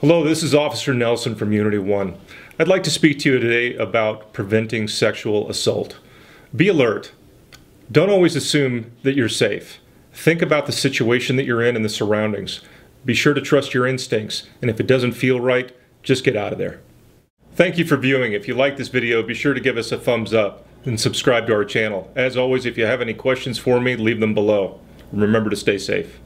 Hello, this is Officer Nelson from Unity One. I'd like to speak to you today about preventing sexual assault. Be alert. Don't always assume that you're safe. Think about the situation that you're in and the surroundings. Be sure to trust your instincts, and if it doesn't feel right, just get out of there. Thank you for viewing. If you like this video, be sure to give us a thumbs up and subscribe to our channel. As always, if you have any questions for me, leave them below. Remember to stay safe.